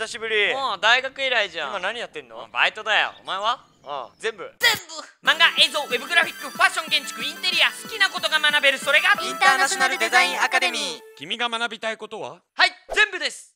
久しぶり。もう大学以来じゃん。今何やってんの？バイトだよ。お前は？ああ。全部。全部。漫画映像ウェブグラフィックファッション建築インテリア好きなことが学べる。それがインターナショナルデザインアカデミー。君が学びたいことは？はい全部です。